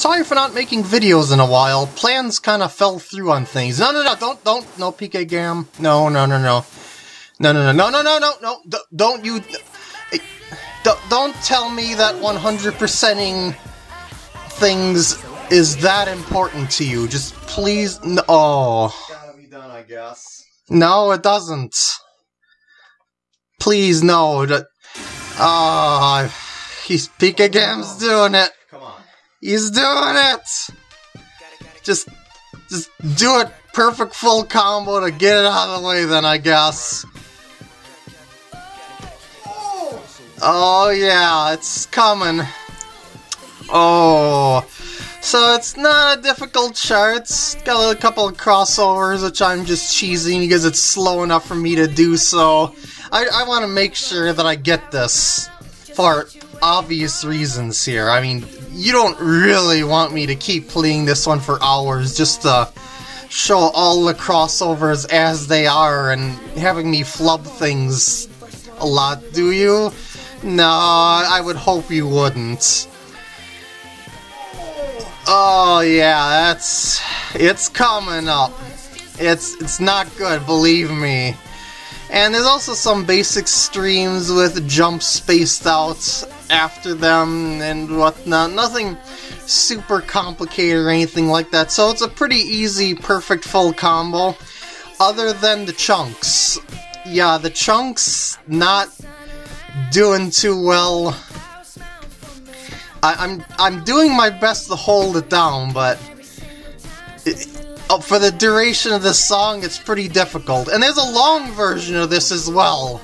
Sorry for not making videos in a while. Plans kind of fell through on things. No, no, no, don't, don't, no, PkGam. No, no, no, no. No, no, no, no, no, no, no, no, don't you... Don't tell me that 100%ing things is that important to you. Just please, no. Oh. Gotta be done, I guess. No, it doesn't. Please, no. Ah, uh, he's PkGam's doing it. He's doing it. Just, just do it. Perfect full combo to get it out of the way. Then I guess. Oh yeah, it's coming. Oh. So it's not a difficult chart. It's got a couple of crossovers, which I'm just cheesing because it's slow enough for me to do so. I, I want to make sure that I get this for obvious reasons here. I mean, you don't really want me to keep playing this one for hours just to show all the crossovers as they are and having me flub things a lot, do you? No, I would hope you wouldn't. Oh yeah, that's it's coming up. It's it's not good, believe me. And there's also some basic streams with jumps spaced out after them and whatnot. Nothing super complicated or anything like that. So it's a pretty easy, perfect full combo. Other than the chunks. Yeah, the chunks not doing too well I, am I'm, I'm doing my best to hold it down, but it, oh, for the duration of this song, it's pretty difficult. And there's a long version of this as well.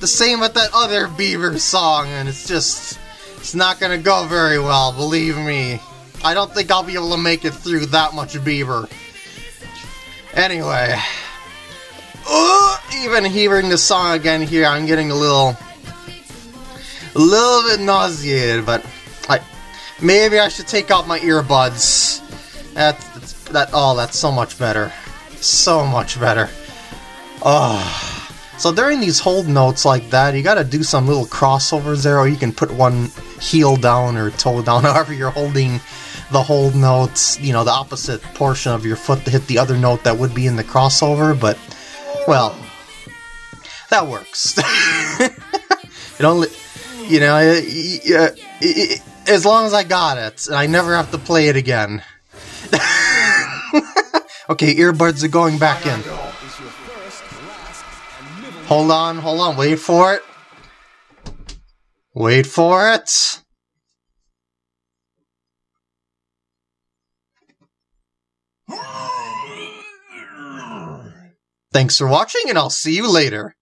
The same with that other Bieber song, and it's just it's not gonna go very well, believe me. I don't think I'll be able to make it through that much Bieber. Anyway, uh, even hearing the song again here, I'm getting a little, a little bit nauseated, but I, Maybe I should take out my earbuds. That, that, oh, that's so much better. So much better. Oh. So during these hold notes like that, you gotta do some little crossovers there, or you can put one heel down or toe down, however you're holding the hold notes, you know, the opposite portion of your foot to hit the other note that would be in the crossover, but, well, that works. it only, you know, it, it, it, as long as I got it, I never have to play it again. okay, earbuds are going back in. Hold on, hold on, wait for it. Wait for it. Thanks for watching, and I'll see you later.